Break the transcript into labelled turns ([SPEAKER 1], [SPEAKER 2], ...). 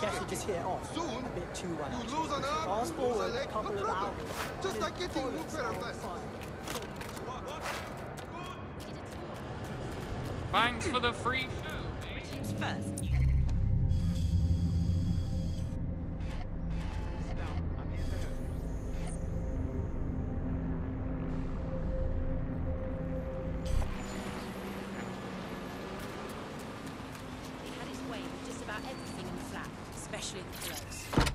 [SPEAKER 1] guess you just hit it off.
[SPEAKER 2] Soon,
[SPEAKER 1] a bit too well.
[SPEAKER 2] You
[SPEAKER 1] actually.
[SPEAKER 2] lose an arm,
[SPEAKER 1] Fast
[SPEAKER 2] you lose a leg,
[SPEAKER 1] couple
[SPEAKER 2] no
[SPEAKER 1] of
[SPEAKER 2] problem.
[SPEAKER 1] hours.
[SPEAKER 2] Just like getting
[SPEAKER 1] bullets
[SPEAKER 2] Lupe
[SPEAKER 1] are
[SPEAKER 2] Ramirez.
[SPEAKER 1] fine.
[SPEAKER 3] Thanks for the free show, mate.
[SPEAKER 4] Who's first? He had his way with just about everything in the flat, especially the clothes.